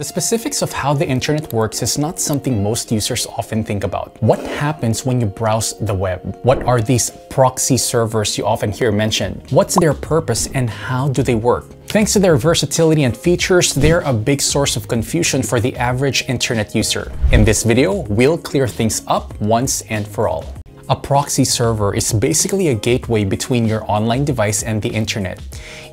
The specifics of how the internet works is not something most users often think about. What happens when you browse the web? What are these proxy servers you often hear mentioned? What's their purpose and how do they work? Thanks to their versatility and features, they're a big source of confusion for the average internet user. In this video, we'll clear things up once and for all. A proxy server is basically a gateway between your online device and the internet.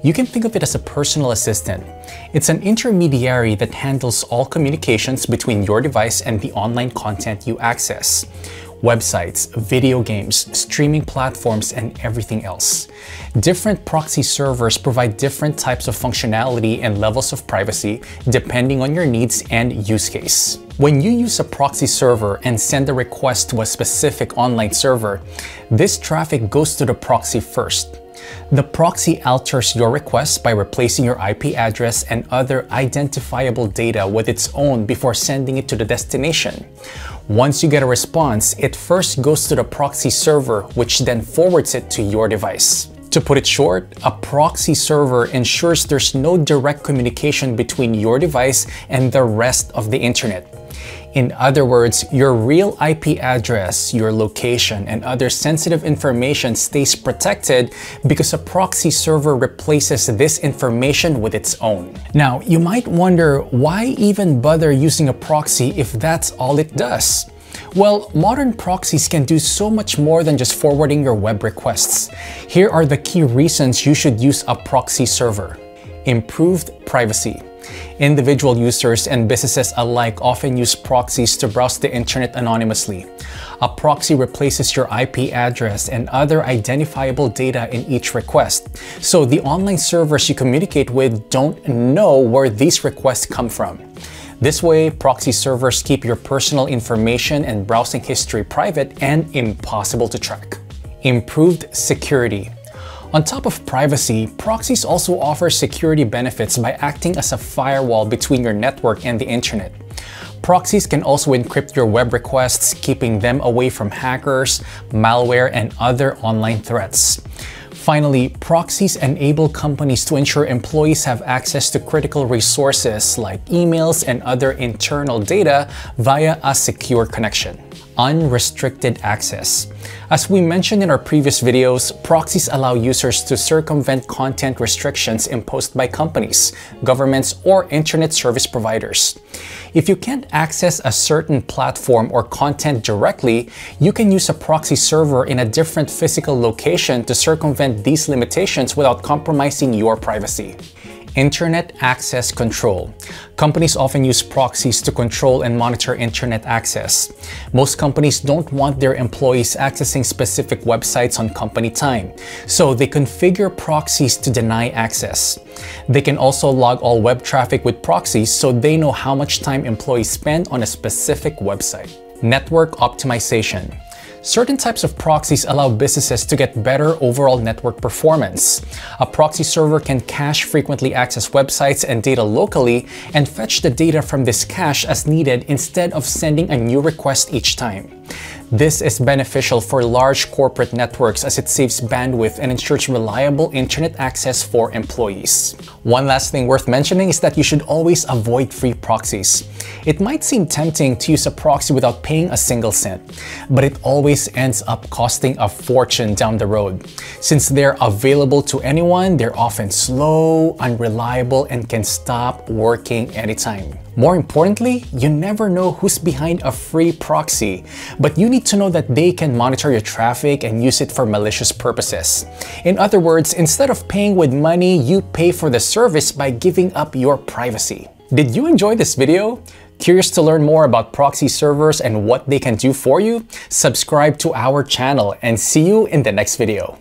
You can think of it as a personal assistant. It's an intermediary that handles all communications between your device and the online content you access websites, video games, streaming platforms, and everything else. Different proxy servers provide different types of functionality and levels of privacy depending on your needs and use case. When you use a proxy server and send a request to a specific online server, this traffic goes to the proxy first. The proxy alters your request by replacing your IP address and other identifiable data with its own before sending it to the destination. Once you get a response, it first goes to the proxy server, which then forwards it to your device. To put it short, a proxy server ensures there's no direct communication between your device and the rest of the internet. In other words, your real IP address, your location, and other sensitive information stays protected because a proxy server replaces this information with its own. Now, you might wonder why even bother using a proxy if that's all it does? Well, modern proxies can do so much more than just forwarding your web requests. Here are the key reasons you should use a proxy server. Improved privacy. Individual users and businesses alike often use proxies to browse the internet anonymously. A proxy replaces your IP address and other identifiable data in each request, so the online servers you communicate with don't know where these requests come from. This way, proxy servers keep your personal information and browsing history private and impossible to track. Improved security. On top of privacy, proxies also offer security benefits by acting as a firewall between your network and the internet. Proxies can also encrypt your web requests, keeping them away from hackers, malware, and other online threats. Finally, proxies enable companies to ensure employees have access to critical resources like emails and other internal data via a secure connection unrestricted access. As we mentioned in our previous videos, proxies allow users to circumvent content restrictions imposed by companies, governments, or internet service providers. If you can't access a certain platform or content directly, you can use a proxy server in a different physical location to circumvent these limitations without compromising your privacy. Internet Access Control. Companies often use proxies to control and monitor internet access. Most companies don't want their employees accessing specific websites on company time, so they configure proxies to deny access. They can also log all web traffic with proxies so they know how much time employees spend on a specific website. Network Optimization. Certain types of proxies allow businesses to get better overall network performance. A proxy server can cache frequently accessed websites and data locally and fetch the data from this cache as needed instead of sending a new request each time. This is beneficial for large corporate networks as it saves bandwidth and ensures reliable internet access for employees. One last thing worth mentioning is that you should always avoid free proxies. It might seem tempting to use a proxy without paying a single cent, but it always ends up costing a fortune down the road. Since they're available to anyone, they're often slow, unreliable, and can stop working anytime. More importantly, you never know who's behind a free proxy, but you need to know that they can monitor your traffic and use it for malicious purposes. In other words, instead of paying with money, you pay for the service by giving up your privacy. Did you enjoy this video? Curious to learn more about proxy servers and what they can do for you? Subscribe to our channel and see you in the next video.